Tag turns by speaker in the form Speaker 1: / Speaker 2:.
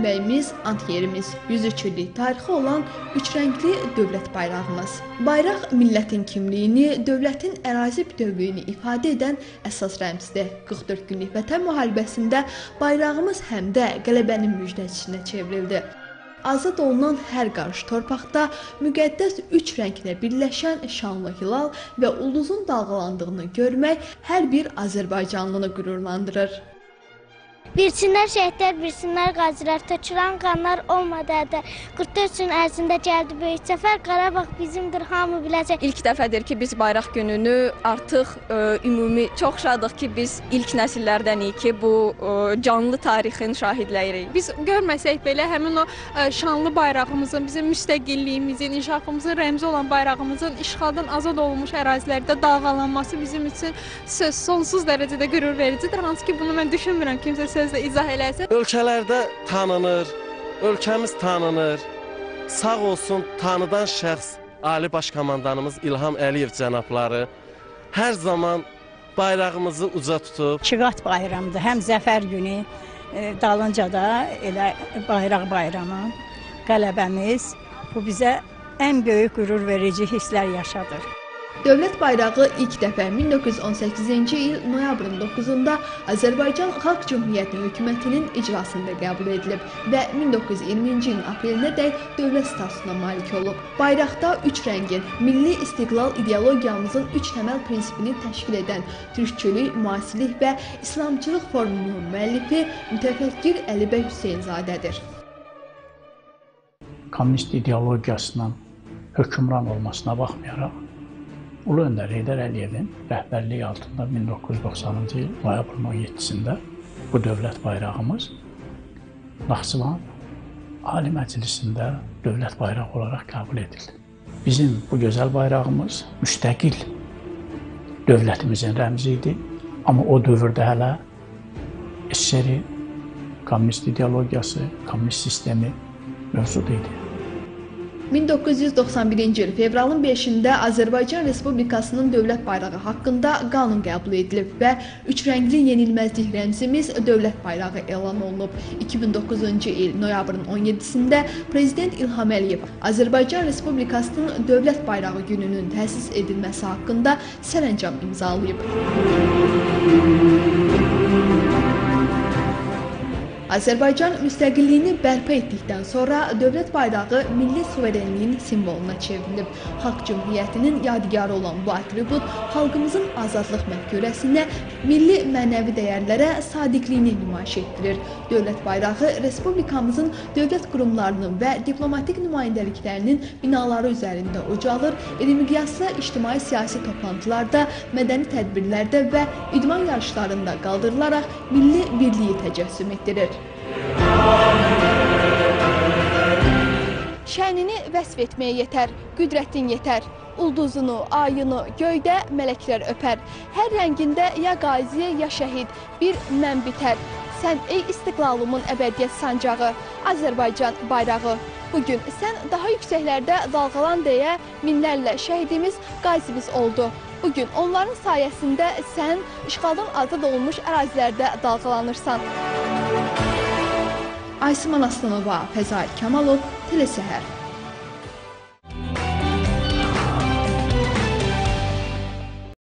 Speaker 1: mənbəyimiz, ant yerimiz, 103 illik tarixi olan üç rəngli dövlət bayrağımız. Bayraq millətin kimliyini, dövlətin ərazi bütövlüyünü ifadə edən əsas rəmzdir. 44 günlük Vətən müharibəsində bayrağımız həm də qələbənin müjdəçisinə çevrildi. Azad olunan hər qarış torpaqda müqəddəs üç rənglə birləşən şanlı hilal və ulduzun dalğalandığını görmək hər bir Azərbaycanlını qürurlandırır.
Speaker 2: Bilsinlər şəhidlər, bilsinlər qazilər, tökülən qanlar olmadı ədə. 44 gün ərzində gəldi böyük zəfər, Qarabağ bizimdir, hamı biləcək.
Speaker 3: İlk dəfədir ki, biz bayraq gününü artıq ə, ümumi çox şadıq ki, biz ilk nəsillərdənik ki, bu ə, canlı tarixin şahidləyirik.
Speaker 4: Biz görməsək belə həmin o ə, şanlı bayrağımızın, bizim müstəqilliyimizin, inkişafımızın rəmzi olan bayrağımızın işğaldan azad olunmuş ərazilərdə dalğalanması bizim üçün söz sonsuz dərəcədə qürur vericidir. Hansı ki, bunu mən düşünmürəm kimsə sözlə izah eləsin.
Speaker 5: Ölkələrdə tanınır, ölkəmiz tanınır. Sağ olsun tanıdan şəxs Ali Baş Komandanımız İlham Əliyev cənabları hər zaman bayrağımızı uca tutub.
Speaker 6: Çiqat bayramıdır, həm zəfər günü, e, dalınca da elə bayraq bayramı, qələbəmiz. Bu bizə ən böyük qürur verici hisslər yaşadır.
Speaker 1: Dövlət bayrağı ilk dəfə 1918-ci il noyabrın 9-da Azərbaycan Xalq Cümhuriyyəti hökumətinin iclasında qəbul edilib və 1920-ci ilin aprelinədək dövlət statusuna malik olub. Bayraqda üç rəngin milli istiqlal ideologiyamızın üç təməl prinsipini təşkil edən türkçülük, müasirlik və İslamçılıq formunun müəllifi mütəfəkkir Əlibəy Hüseynzadədir.
Speaker 7: Kommunist ideologiyasından hökmran olmasına baxmayaraq Ulu Öndər Heydər Əliyevin rəhbərliyi altında 1990-cı il noyabrın 17-sində bu dövlət bayrağımız Naxçıvan Ali Məclisində dövlət bayrağı olaraq qəbul edildi. Bizim bu gözəl bayrağımız müstəqil dövlətimizin rəmzi idi, amma o dövrdə hələ SSR kommunist ideologiyası, kommunist sistemi mövcud idi.
Speaker 1: 1991-ci il fevralın 5-də Azərbaycan Respublikasının dövlət bayrağı haqqında qanun qəbul edilib və üç rəngli yenilməzlik rəmzimiz dövlət bayrağı elan olunub. 2009-cu il noyabrın 17-sində Prezident İlham Əliyev Azərbaycan Respublikasının dövlət bayrağı gününün təsis edilməsi haqqında sərəncam imzalayıb. Azərbaycan müstəqilliyini bərpa etdikdən sonra dövlət bayrağı milli suverenliyin simvoluna çevrilib. Xalq Cümhuriyyətinin yadigarı olan bu atribut xalqımızın azadlıq məfkurəsinə, milli mənəvi dəyərlərə sadiqliyini nümayiş etdirir. Dövlət bayrağı respublikamızın dövlət qurumlarının və diplomatik nümayəndəliklərinin binaları üzərində ucalır, iri miqyaslı ictimai-siyasi toplantılarda, mədəni tədbirlərdə və idman yarışlarında qaldırılaraq milli birliyi təcəssüm etdirir. Şənini vəsf etməyə yetər, qüdrətin yetər. Ulduzunu, ayını göydə mələklər öpər. Hər rəngində ya qazi, ya şəhid bir mən bitər. Sən ey istiqlalımın əbədiyyət sancağı, Azərbaycan bayrağı. Bugün sən daha yüksəklərdə dalğalan deyə minlərlə şəhidimiz, qazimiz oldu. Bugün onların sayəsində sən işğaldan azad olunmuş ərazilərdə dalğalanırsan. Aysman Aslanova, Fəzail Kamalov, Telesəhər.